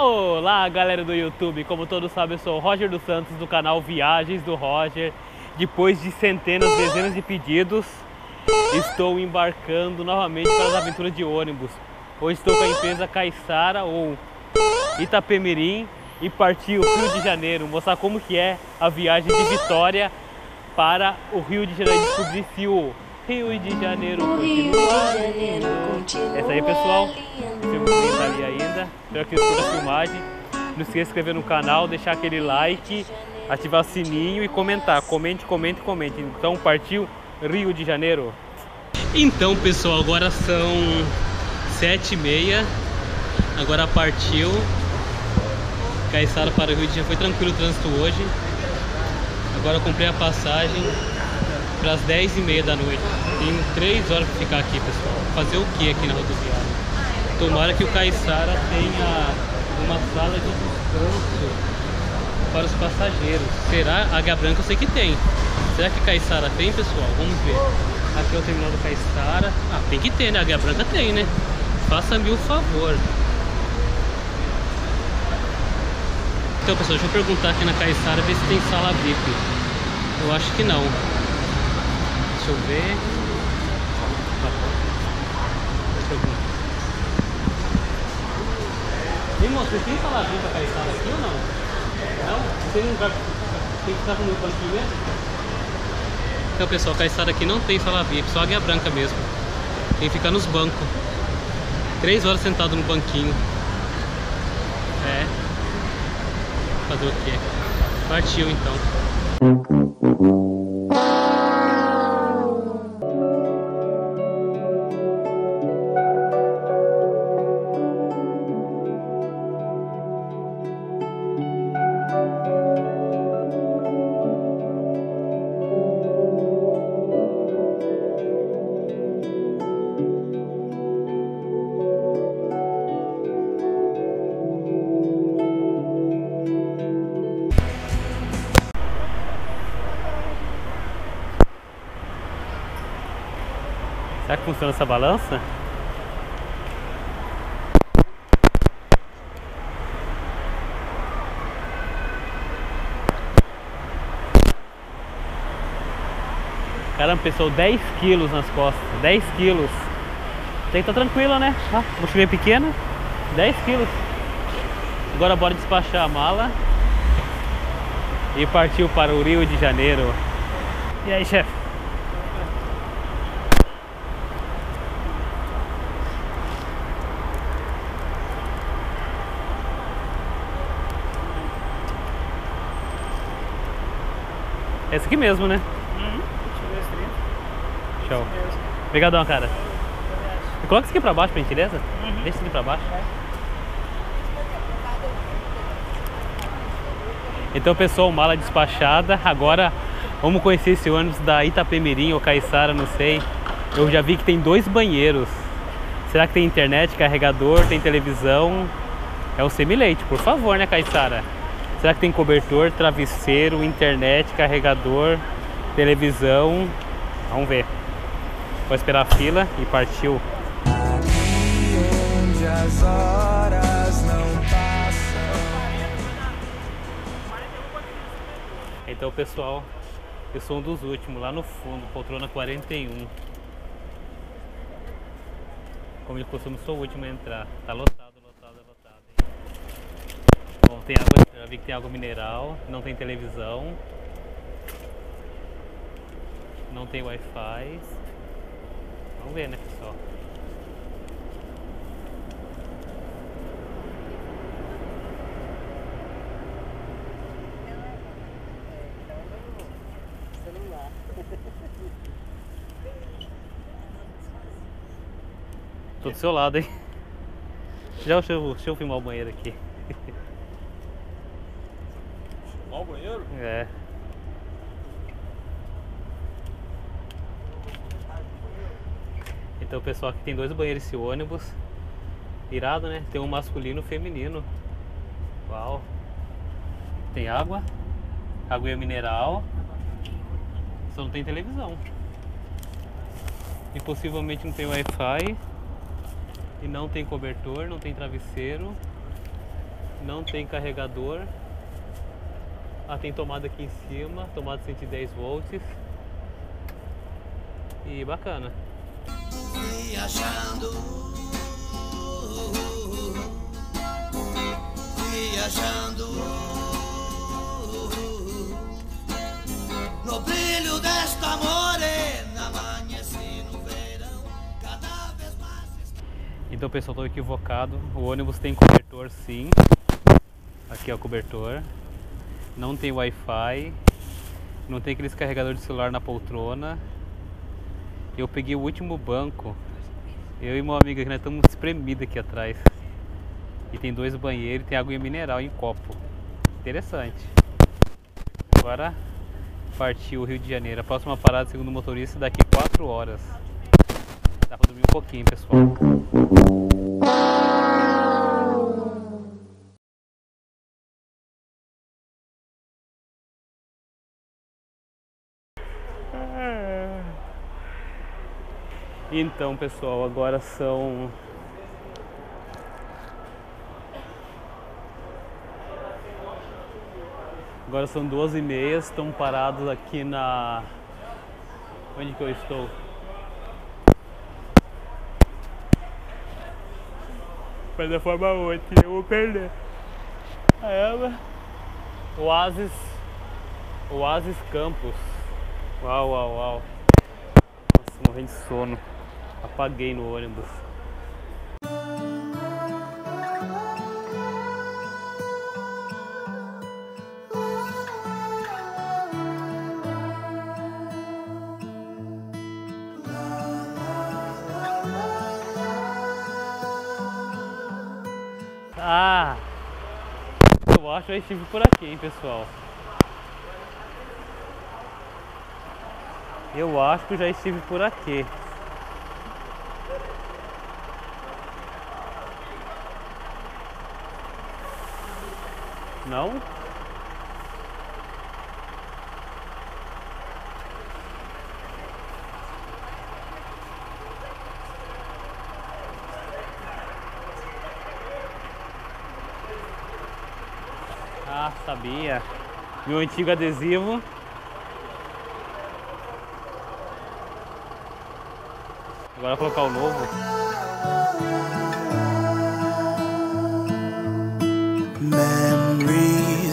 Olá galera do YouTube, como todos sabem eu sou o Roger dos Santos do canal Viagens do Roger. Depois de centenas, dezenas de pedidos Estou embarcando novamente para as aventuras de ônibus. Hoje estou com a empresa Caiçara ou Itapemirim E partiu Rio de Janeiro. Mostrar como que é a viagem de Vitória para o Rio de Janeiro. Descobrir se o Rio de Janeiro continua. Essa aí pessoal, filme tá ali ainda. Espero que escuta a filmagem. Não esqueça de se inscrever no canal, deixar aquele like Ativar o sininho e comentar. Comente, comente, comente. Então partiu Rio de Janeiro. Então pessoal, agora são sete e meia. Agora partiu. Caiçara para o Rio de Janeiro. Foi tranquilo o trânsito hoje. Agora eu comprei a passagem para as 10 e meia da noite. Tenho 3 horas para ficar aqui, pessoal. Fazer o que aqui na rodoviária? Tomara que o Caiçara tenha uma sala de descanso para os passageiros. Será? Águia Branca eu sei que tem. Será que Caiçara tem, pessoal? Vamos ver. Aqui é o terminal do Caiçara. Ah, tem que ter, né? Águia Branca tem, né? Faça-me o favor. Então, pessoal, deixa eu perguntar aqui na Caiçara ver se tem sala VIP. Eu acho que não. Deixa eu ver. E moço, você tem saladinho pra Caiçara aqui ou não? Não? Você não vai. Tem que estar no banquinho mesmo? Então pessoal, Caiçara aqui não tem sala VIP, só águia branca mesmo. Tem que ficar nos bancos. Três horas sentado no banquinho. É. Fazer o quê? Partiu então. Será que funciona essa balança? Caramba, pessoal, 10 quilos nas costas, 10 quilos. Tem que estar tá tranquila, né? Ah, mochilinha pequena, 10 quilos. Agora bora despachar a mala e partiu para o Rio de Janeiro. E aí, chefe? Esse aqui mesmo, né? Uhum. Show. Obrigadão, cara. Coloca isso aqui pra baixo, por gentileza. Uhum. Deixa isso aqui pra baixo. Então, pessoal, mala despachada. Agora vamos conhecer esse ônibus da Itapemirim ou Caiçara, não sei. Eu já vi que tem dois banheiros. Será que tem internet, carregador, tem televisão? É o semi-leite, por favor, né, Caiçara? Será que tem cobertor, travesseiro, internet, carregador, televisão? Vamos ver. Vou esperar a fila e partiu. Então, pessoal, eu sou um dos últimos, lá no fundo, poltrona 41. Como de costume, sou o último a entrar. Tá lotado, lotado, lotado. hein? Bom, tem água, já vi que tem água mineral, não tem televisão. Não tem Wi-Fi. Vamos ver, né, pessoal? Tô do seu lado, hein? Já deixa eu, deixa eu filmar o banheiro aqui. Ó o banheiro? É. Então pessoal, aqui tem dois banheiros esse ônibus. Irado, né? Tem um masculino e um feminino. Uau. Tem água, água mineral. Só não tem televisão. E possivelmente não tem Wi-Fi. E não tem cobertor, não tem travesseiro. Não tem carregador. Ah, tem tomada aqui em cima, tomada 110 volts. E bacana. Viajando, viajando no brilho desta morena, amanheci no verão, cada vez mais. Então pessoal, estou equivocado. O ônibus tem cobertor sim. Aqui é o cobertor. Não tem Wi-Fi. Não tem aqueles carregadores de celular na poltrona. Eu peguei o último banco. Eu e meu amigo aqui, nós estamos espremidos aqui atrás. E tem dois banheiros e tem água mineral em copo. Interessante. Agora partiu o Rio de Janeiro. A próxima parada, segundo o motorista, daqui 4 horas. Dá pra dormir um pouquinho, pessoal. Então, pessoal, agora são Agora são duas e meia, estão parados aqui na. Onde que eu estou? Plataforma 8, eu vou perder. A ela. Oasis. Oasis Campus. Uau, uau, uau. Nossa, morrendo de sono. Apaguei no ônibus. Ah! Eu acho que eu estive por aqui, hein, pessoal. Eu acho que já estive por aqui. Não? Ah, sabia. Meu antigo adesivo. Agora colocar o novo.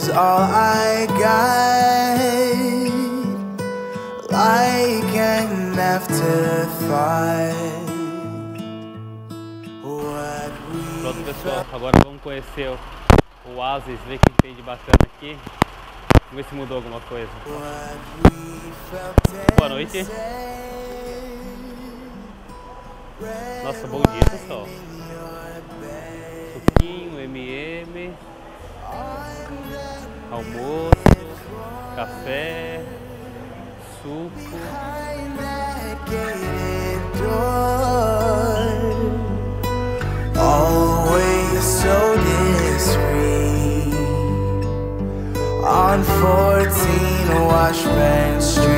Memories all I got, like an afterthought. What we Pronto, pessoal. Agora vamos conhecer o Oasis, ver o que tem de bacana aqui. Vamos ver se mudou alguma coisa. Boa noite. Nossa, bom dia, pessoal. Suquinho, MM, almoço, café, suco. Always so discreet. On 14 Washburn Café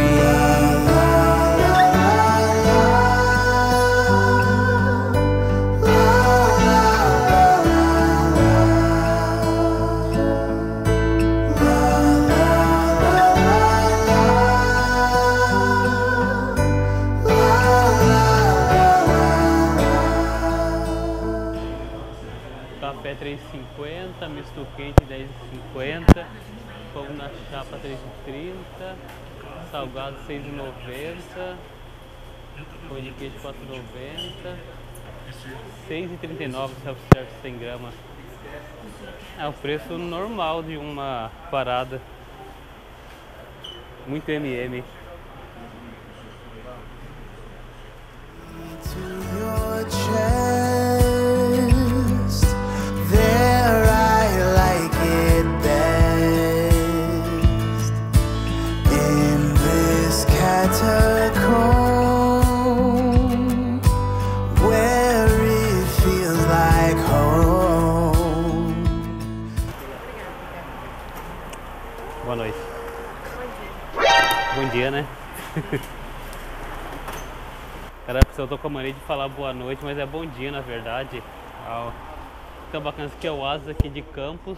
6,39 self-service 100 gramas. É o preço normal de uma parada. Muito MM. your chest. Dia, né? Cara, eu tô com a mania de falar boa noite, mas é bom dia na verdade. Que tá bacana. Esse aqui é o Asas aqui de Campos.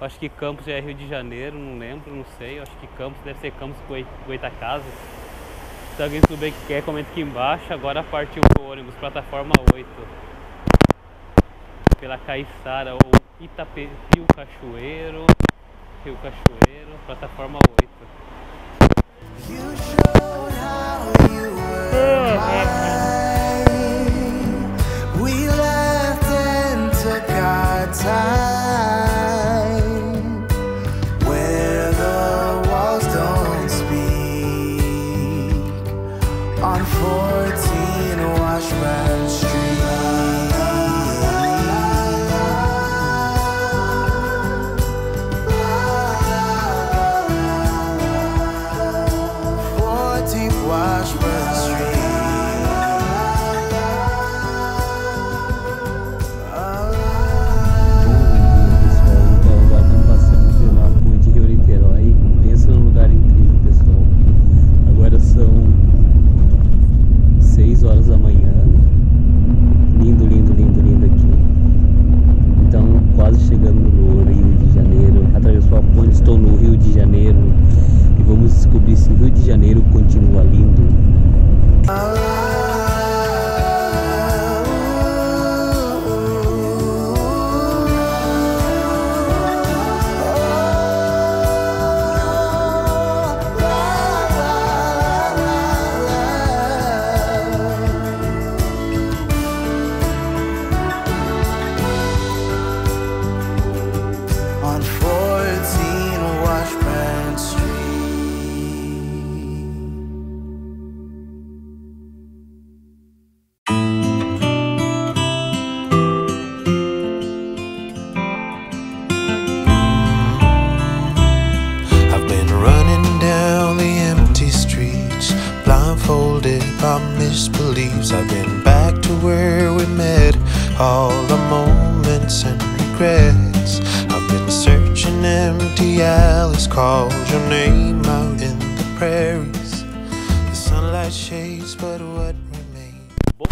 Acho que Campos já é Rio de Janeiro, não lembro, não sei. Acho que Campos deve ser Campos Goi- Goitacazes. Se alguém souber que quer, comenta aqui embaixo. Agora partiu pro ônibus, plataforma 8. Pela Caiçara ou Itape, Rio Cachoeiro. Rio Cachoeiro, plataforma 8. On 14, a washman. Misbeliefs. I've been back to where we met, all the moments and regrets. I've been searching empty alleys, called your name out in the prairies. The sunlight shades, but what remains? Bom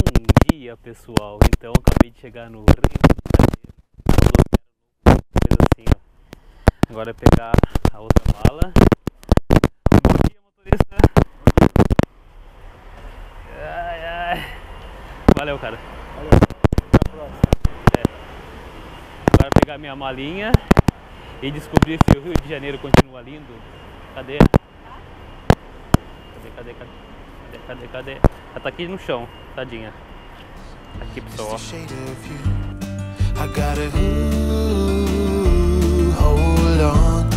dia, pessoal. Então, acabei de chegar no Rio. Agora é pegar a outra mala. Valeu, cara. É. Agora pegar minha malinha e descobrir se o Rio de Janeiro continua lindo. Cadê? Cadê, cadê, cadê? Cadê, cadê, cadê? Ela tá aqui no chão, tadinha. Aqui, pessoal. a. I gotta ooh, hold on.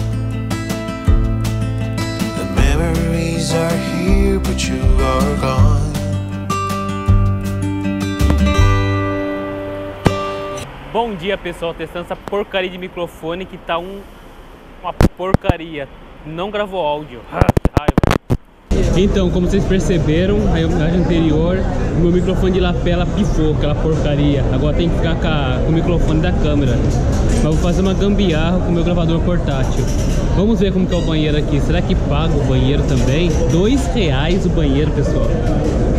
The memories are here, but you are gone. Bom dia pessoal, testando essa porcaria de microfone que tá um, uma porcaria. Não gravou áudio. Então, como vocês perceberam, a imagem anterior, meu microfone de lapela pifou, aquela porcaria. Agora tem que ficar com o microfone da câmera. Mas vou fazer uma gambiarra com o meu gravador portátil. Vamos ver como que é o banheiro aqui. Será que paga o banheiro também? Dois reais o banheiro, pessoal.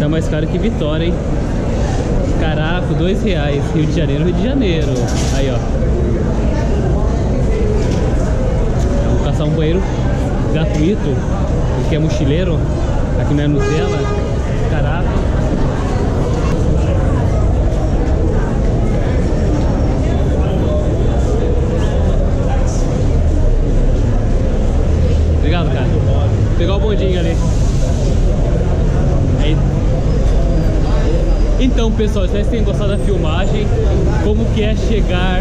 Tá mais caro que Vitória, hein? Caraca, dois reais. Rio de Janeiro, Rio de Janeiro. Aí, ó. Vamos caçar um banheiro gratuito. Que é mochileiro. Aqui é Nutella. Caraca. Obrigado, cara. Vou pegar o bondinho ali. Aí. Então, pessoal, espero que vocês tenham gostado da filmagem. Como que é chegar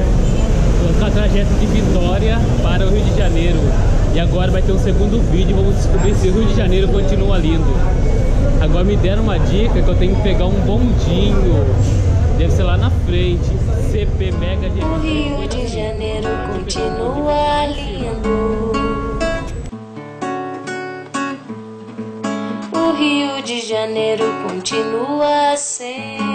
com a trajeto de Vitória para o Rio de Janeiro. E agora vai ter um segundo vídeo, vamos descobrir se o Rio de Janeiro continua lindo. Agora me deram uma dica que eu tenho que pegar um bondinho. Deve ser lá na frente. CP Mega O GP. Rio de Janeiro continua lindo. O Rio de Janeiro continua sendo